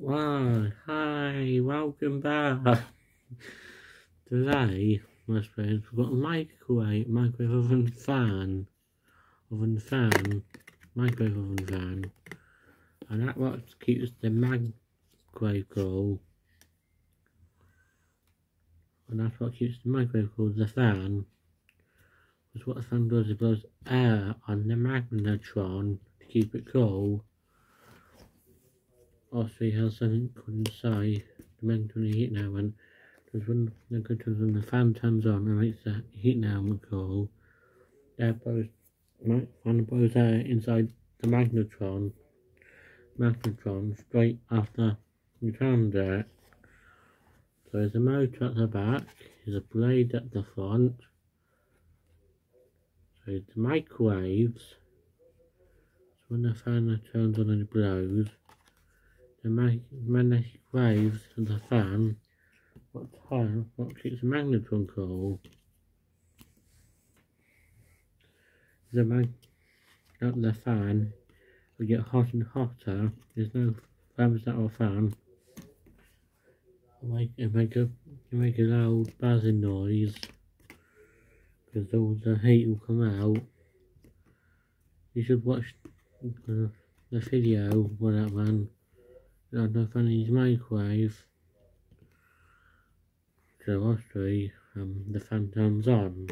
Wow, hi, welcome back. Today, my friends, we've got a microwave, microwave oven fan, oven fan, microwave oven fan, and that what keeps the microwave cool. And that's what keeps the microwave cool, the fan. Because what the fan does, it blows air on the magnetron to keep it cool also has something inside the magnetron heat now and there's one the controls when the fan turns on and makes the heat now cool. That blows fan blows air inside the magnetron magnetron straight after you turned it. So there's a motor at the back, there's a blade at the front. So the microwaves. So when the fan turns on and blows, the magnetic waves of the fan. What time what keeps the magnetron cool the mag not the fan. Will get hot and hotter. There's no fans that or fan. It make it make a it make a loud buzzing noise. Because all the heat will come out. You should watch the, the video with that man If I need microwave. So obviously um, the fan turns on.